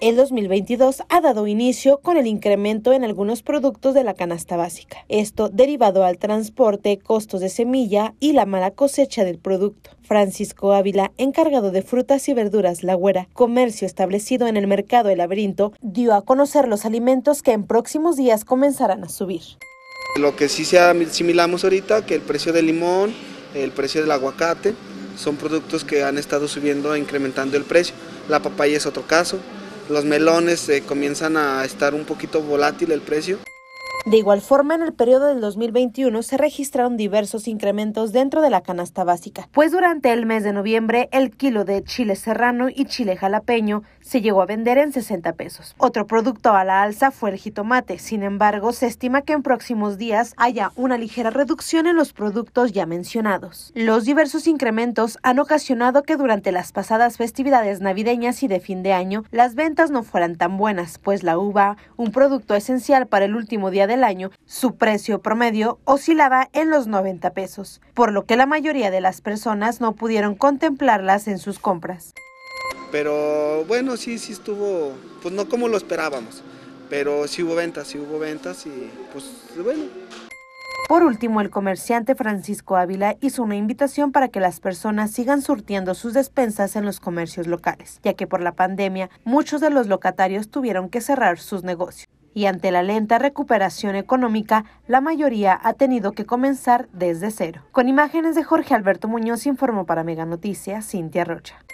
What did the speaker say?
El 2022 ha dado inicio con el incremento en algunos productos de la canasta básica. Esto derivado al transporte, costos de semilla y la mala cosecha del producto. Francisco Ávila, encargado de frutas y verduras La Güera, comercio establecido en el mercado El Laberinto, dio a conocer los alimentos que en próximos días comenzarán a subir. Lo que sí se asimilamos ahorita, que el precio del limón, el precio del aguacate, son productos que han estado subiendo e incrementando el precio. La papaya es otro caso, los melones eh, comienzan a estar un poquito volátil el precio. De igual forma, en el periodo del 2021 se registraron diversos incrementos dentro de la canasta básica, pues durante el mes de noviembre el kilo de chile serrano y chile jalapeño se llegó a vender en 60 pesos. Otro producto a la alza fue el jitomate, sin embargo, se estima que en próximos días haya una ligera reducción en los productos ya mencionados. Los diversos incrementos han ocasionado que durante las pasadas festividades navideñas y de fin de año las ventas no fueran tan buenas, pues la uva, un producto esencial para el último día del año, su precio promedio oscilaba en los 90 pesos, por lo que la mayoría de las personas no pudieron contemplarlas en sus compras. Pero bueno, sí, sí estuvo, pues no como lo esperábamos, pero sí hubo ventas, sí hubo ventas y pues bueno. Por último, el comerciante Francisco Ávila hizo una invitación para que las personas sigan surtiendo sus despensas en los comercios locales, ya que por la pandemia muchos de los locatarios tuvieron que cerrar sus negocios y ante la lenta recuperación económica, la mayoría ha tenido que comenzar desde cero. Con imágenes de Jorge Alberto Muñoz informó para Mega Noticias, Cintia Rocha.